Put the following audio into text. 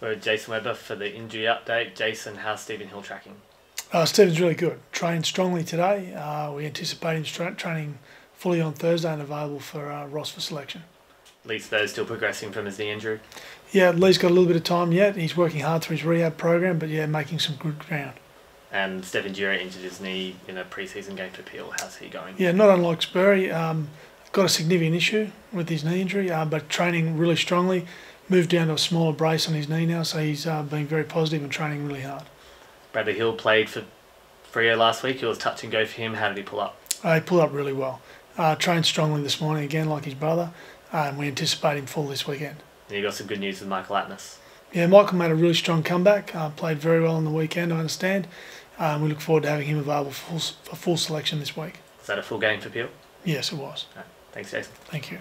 We're with Jason Weber for the injury update. Jason, how's Stephen Hill tracking? Uh, Stephen's really good. Trained strongly today. Uh, we anticipate him tra- training fully on Thursday and available for uh, Ross for selection. Least those still progressing from his knee injury. Yeah, Lee's got a little bit of time yet. He's working hard through his rehab program, but yeah, making some good ground. And Stephen Dura injured his knee in a preseason game to Peel. How's he going? Yeah, not unlike Spurry, um, got a significant issue with his knee injury, uh, but training really strongly. Moved down to a smaller brace on his knee now, so he's uh, being very positive and training really hard. Bradley Hill played for Freo last week. It was touch and go for him. How did he pull up? Uh, he pulled up really well. Uh, trained strongly this morning again, like his brother, uh, and we anticipate him full this weekend. And you got some good news with Michael Apeness. Yeah, Michael made a really strong comeback. Uh, played very well on the weekend, I understand. Um, we look forward to having him available for full, for full selection this week. Is that a full game for Peel? Yes, it was. Right. Thanks, Jason. Thank you.